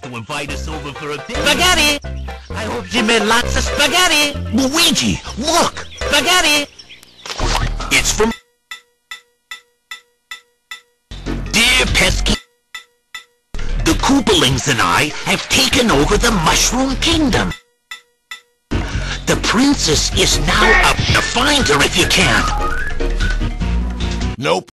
to invite us over for a bit. Spaghetti! I hope you made lots of spaghetti! Luigi, look! Spaghetti! It's from... Dear Pesky... The Koopalings and I have taken over the Mushroom Kingdom. The princess is now up to find her if you can. Nope.